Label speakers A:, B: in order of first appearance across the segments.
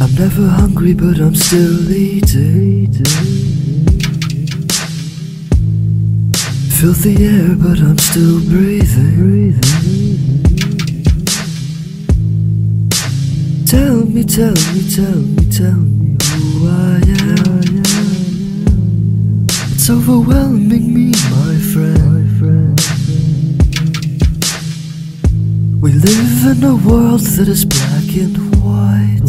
A: I'm never hungry, but I'm still eating. Filthy air, but I'm still breathing. Tell me, tell me, tell me, tell me who I am. It's overwhelming me, my friend. We live in a world that is black and white.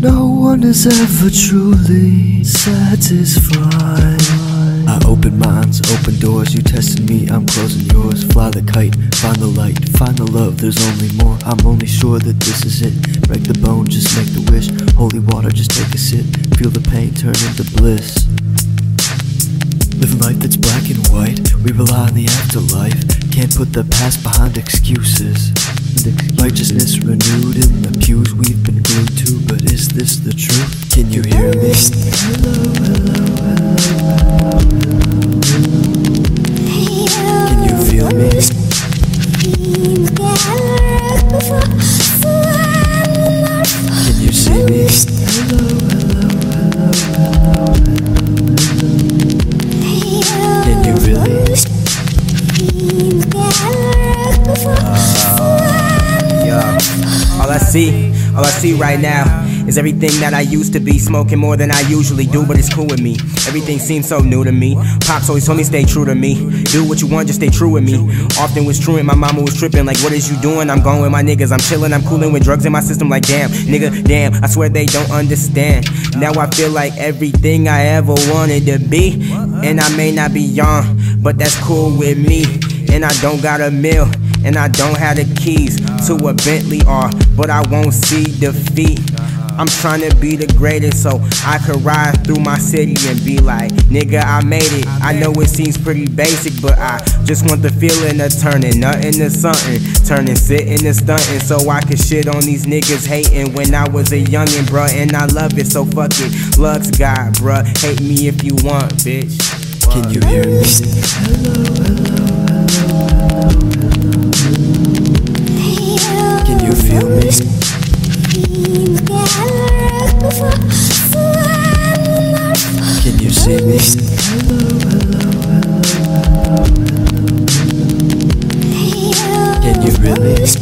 A: No one is ever truly satisfied. I open minds, open doors. You testing me, I'm closing yours. Fly the kite, find the light, find the love. There's only more. I'm only sure that this is it. Break the bone, just make the wish. Holy water, just take a sip. Feel the pain turn into bliss. Living life that's black and white, we rely on the afterlife. Can't put the past behind excuses. Righteousness renewed in the pews we've been glued to, but is this the truth? Can you hear me?
B: All I see, all I see right now is everything that I used to be. Smoking more than I usually do, but it's cool with me. Everything seems so new to me. Pops always told me stay true to me. Do what you want, just stay true with me. Often was truant, my mama was tripping. Like, what is you doing? I'm going with my niggas. I'm chilling, I'm cooling with drugs in my system. Like, damn, nigga, damn. I swear they don't understand. Now I feel like everything I ever wanted to be. And I may not be young, but that's cool with me. And I don't got a mill. And I don't have the keys to a Bentley R, but I won't see defeat. I'm trying to be the greatest so I could ride through my city and be like, nigga, I made it. I know it seems pretty basic, but I just want the feeling of turning nothing to something, turning sitting to stunting so I could shit on these niggas hating when I was a youngin', bruh, and I love it, so fuck it. Lux God, bruh, hate me if you want, bitch.
A: Can you hear me? Can you feel Can you see me? Can you really?